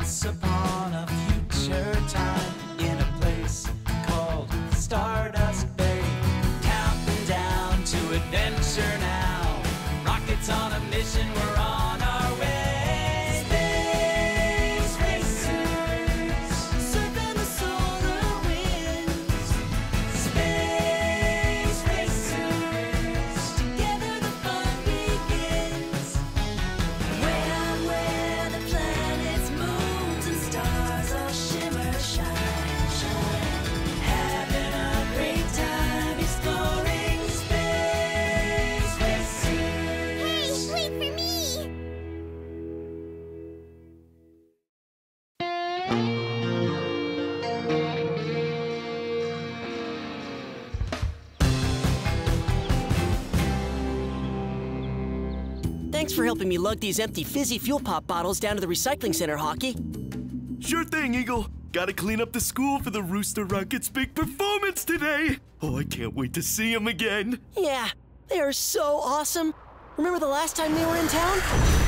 Once upon a future time, in a place called Stardust Bay, counting down to adventure now. Thanks for helping me lug these empty fizzy fuel pop bottles down to the recycling center, Hockey. Sure thing, Eagle. Gotta clean up the school for the Rooster Rockets' big performance today. Oh, I can't wait to see them again. Yeah, they are so awesome. Remember the last time they were in town?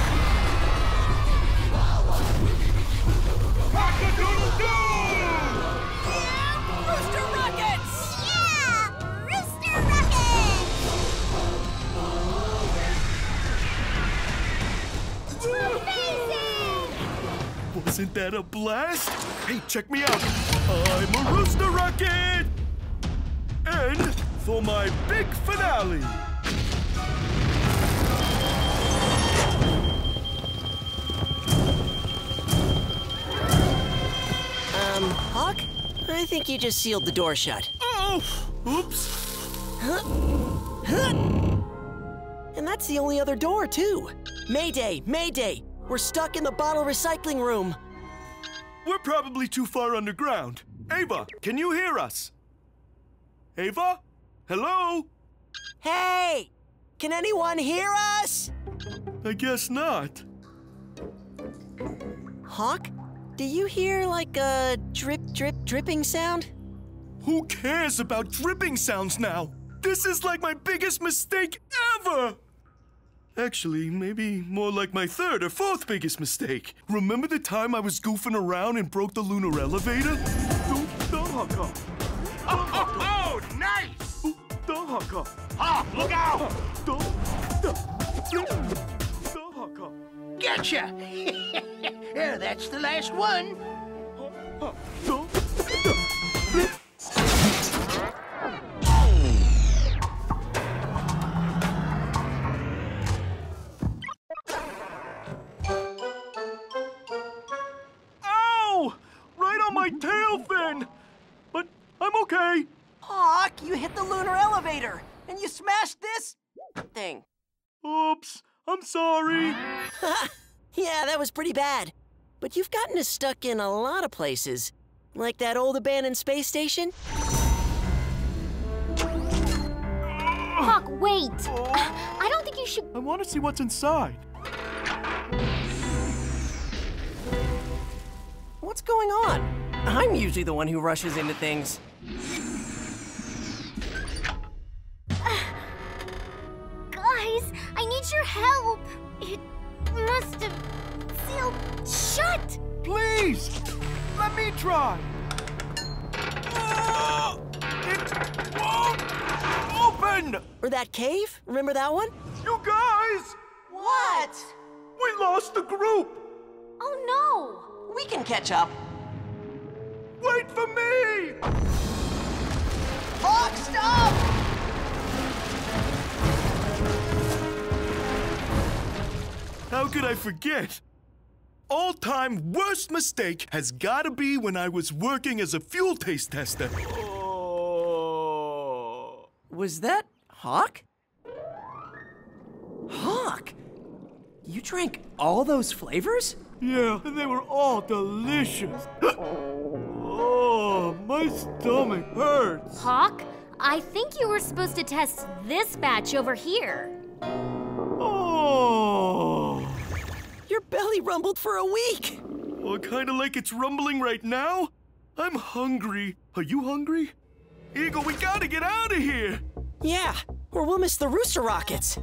Wasn't that a blast? Hey, check me out. I'm a Rooster Rocket! And for my big finale, Um, Hawk? I think you just sealed the door shut. oh, oops. And that's the only other door, too. Mayday, Mayday! We're stuck in the bottle recycling room. We're probably too far underground. Ava, can you hear us? Ava? Hello? Hey! Can anyone hear us? I guess not. Hawk? Do you hear like a drip, drip, dripping sound? Who cares about dripping sounds now? This is like my biggest mistake ever! Actually, maybe more like my third or fourth biggest mistake. Remember the time I was goofing around and broke the lunar elevator? Oh, Oh, oh nice! Ah, look out! Gotcha! yeah, that's the last one. I'm. Hawk, you hit the lunar elevator and you smashed this thing. Oops, I'm sorry. Yeah, that was pretty bad. But you've gotten us stuck in a lot of places. Like that old abandoned space station? Hawk, wait! I I don't think you should. I want to see what's inside. What's going on? I'm usually the one who rushes into things. Try. Ah, It won't open! Or that cave? Remember that one? You guys! What? We lost the group! Oh no! We can catch up. Wait for me! Hawk, stop! How could I forget? All time worst mistake has gotta be when I was working as a fuel taste tester. Oh. Was that Hawk? Hawk? You drank all those flavors? Yeah, and they were all delicious. oh, my stomach hurts. Hawk, I think you were supposed to test this batch over here. Your belly rumbled for a week. Well, kinda like it's rumbling right now. I'm hungry. Are you hungry? Eagle, we gotta get out of here! Yeah, or we'll miss the rooster rockets.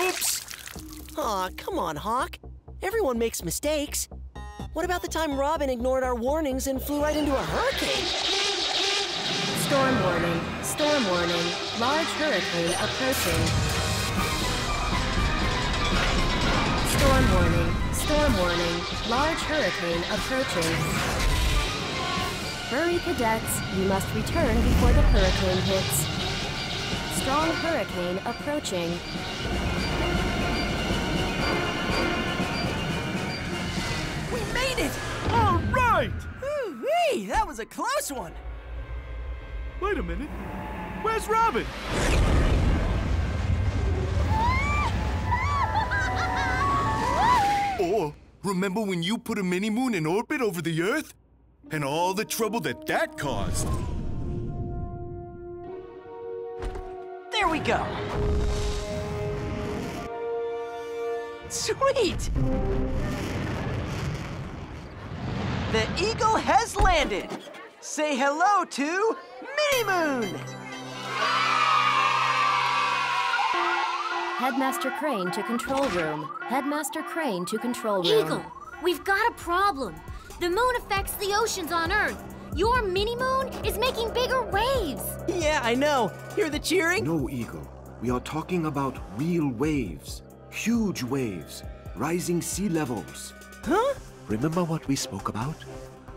Oops! Aw, come on, Hawk. Everyone makes mistakes. What about the time Robyn ignored our warnings and flew right into a hurricane? Storm warning. Storm warning. Large hurricane approaching. Storm warning. Storm warning. Large hurricane approaching. Hurry, cadets. You must return before the hurricane hits. Strong hurricane approaching. Made it! All right! Woo-wee! That was a close one! Wait a minute. Where's Robyn? Or remember when you put a mini moon in orbit over the Earth? And all the trouble that that caused? There we go! Sweet! The Eagle has landed! Say hello to Mini Moon! Headmaster Crane to control room. Headmaster Crane to control room. Eagle, we've got a problem. The moon affects the oceans on Earth. Your mini moon is making bigger waves. Yeah, I know. Hear the cheering? No, Eagle. We are talking about real waves. Huge waves. Rising sea levels. Huh? Remember what we spoke about?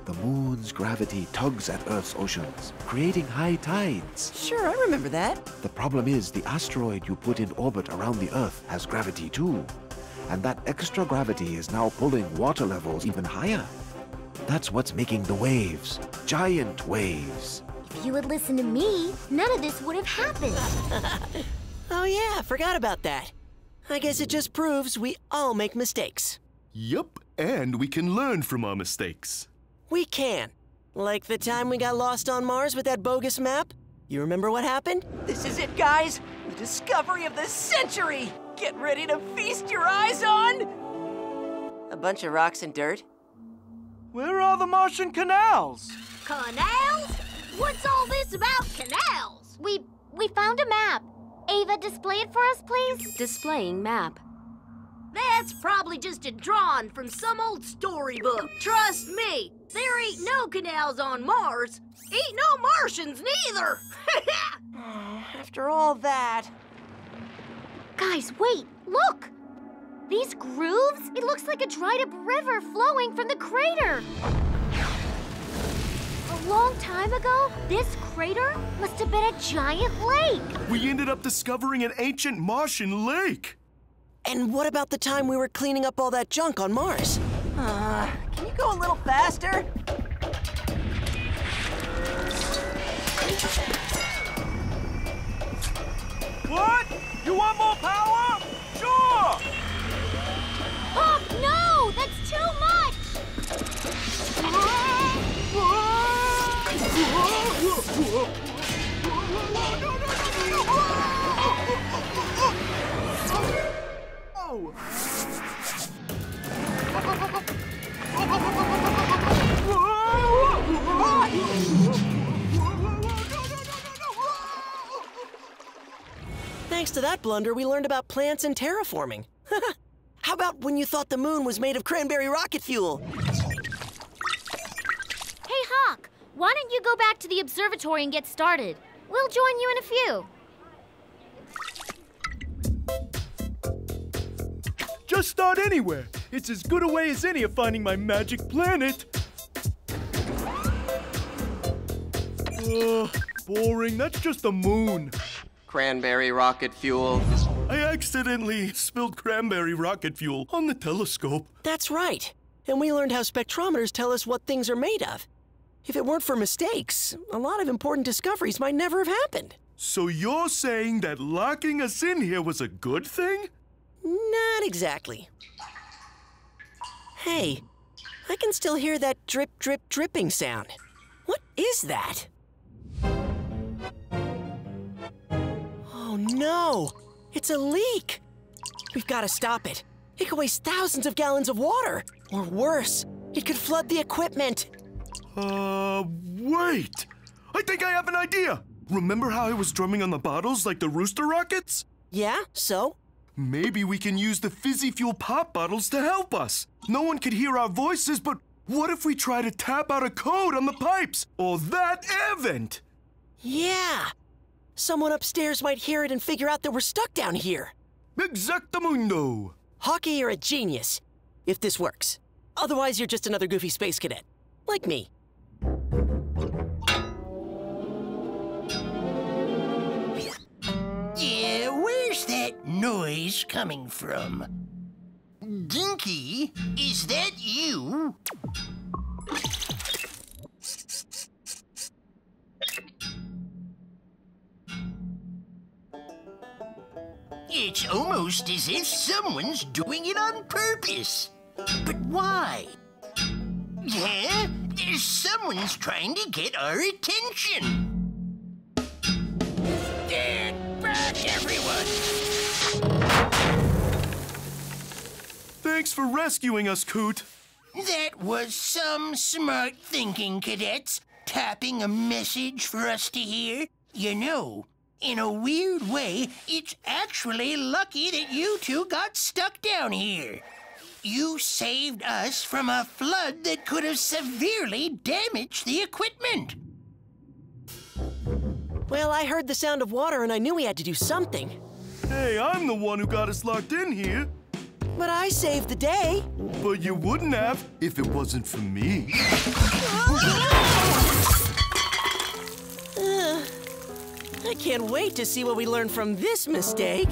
The moon's gravity tugs at Earth's oceans, creating high tides. Sure, I remember that. The problem is the asteroid you put in orbit around the Earth has gravity too. And that extra gravity is now pulling water levels even higher. That's what's making the waves. Giant waves. If you had listened to me, none of this would have happened. Oh, yeah, forgot about that. I guess it just proves we all make mistakes. Yup, and we can learn from our mistakes. We can. Like the time we got lost on Mars with that bogus map? You remember what happened? This is it, guys! The discovery of the century! Get ready to feast your eyes on... A bunch of rocks and dirt. Where are the Martian canals? Canals? What's all this about canals? We we found a map. Ava, display it for us, please. Displaying map. That's probably just a drawing from some old storybook. Trust me, there ain't no canals on Mars. Ain't no Martians neither. After all that, Guys, wait, look! These grooves? It looks like a dried up river flowing from the crater. A long time ago, this crater must have been a giant lake. We ended up discovering an ancient Martian lake. And what about the time we were cleaning up all that junk on Mars? uh, can you go a little faster? What? You want more power? Sure! Oh, no! That's too much! Thanks to that blunder, we learned about plants and terraforming. How about when you thought the moon was made of cranberry rocket fuel? Hey, Hawk, why don't you go back to the observatory and get started? We'll join you in a few. Just start anywhere. It's as good a way as any of finding my magic planet. Ugh, boring. That's just the moon. Cranberry rocket fuel. I accidentally spilled cranberry rocket fuel on the telescope. That's right. And we learned how spectrometers tell us what things are made of. If it weren't for mistakes, a lot of important discoveries might never have happened. So you're saying that locking us in here was a good thing? Not exactly. Hey, I can still hear that drip, drip, dripping sound. What is that? Oh no! It's a leak! We've got to stop it. It could waste thousands of gallons of water. Or worse, it could flood the equipment. Uh, wait! I think I have an idea! Remember how I was drumming on the bottles like the rooster rockets? Yeah, so? Maybe we can use the fizzy fuel pop bottles to help us. No one could hear our voices, but what if we try to tap out a code on the pipes or that air vent? Yeah. Someone upstairs might hear it and figure out that we're stuck down here. Exactamundo! Hockey, you're a genius. If this works. Otherwise, you're just another goofy space cadet. Like me. Noise coming from? Dinky, is that you? It's almost as if someone's doing it on purpose. But why? Yeah, someone's trying to get our attention. Thanks for rescuing us, Coot. That was some smart thinking, cadets. Tapping a message for us to hear. You know, in a weird way, it's actually lucky that you two got stuck down here. You saved us from a flood that could have severely damaged the equipment. Well, I heard the sound of water and I knew we had to do something. Hey, I'm the one who got us locked in here. But I saved the day. But you wouldn't have if it wasn't for me. I can't wait to see what we learn from this mistake.